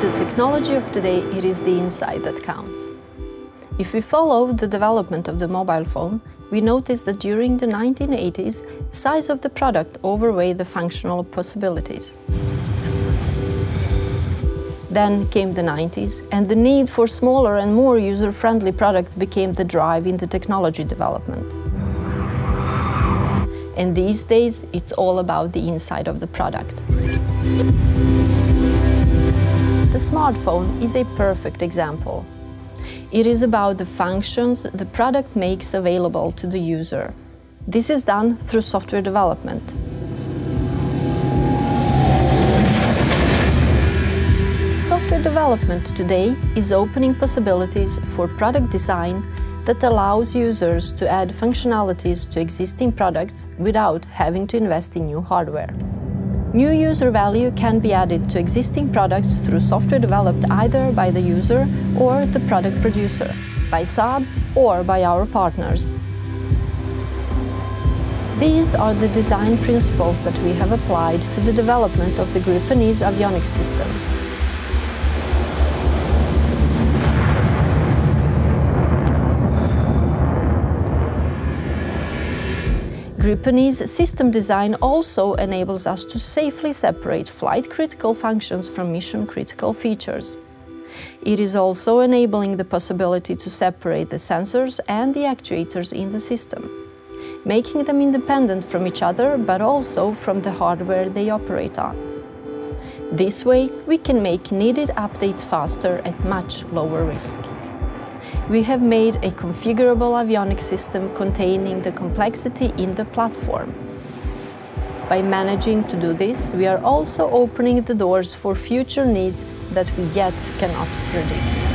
technology of today, it is the inside that counts. If we follow the development of the mobile phone, we notice that during the 1980s, size of the product overweighed the functional possibilities. Then came the 90s, and the need for smaller and more user-friendly products became the drive in the technology development. And these days, it's all about the inside of the product. The smartphone is a perfect example. It is about the functions the product makes available to the user. This is done through software development. Software development today is opening possibilities for product design that allows users to add functionalities to existing products without having to invest in new hardware. New user value can be added to existing products through software developed either by the user or the product producer, by Saab or by our partners. These are the design principles that we have applied to the development of the Gripen E's avionics system. Gripen E's system design also enables us to safely separate flight-critical functions from mission-critical features. It is also enabling the possibility to separate the sensors and the actuators in the system, making them independent from each other but also from the hardware they operate on. This way, we can make needed updates faster at much lower risk we have made a configurable avionics system containing the complexity in the platform. By managing to do this, we are also opening the doors for future needs that we yet cannot predict.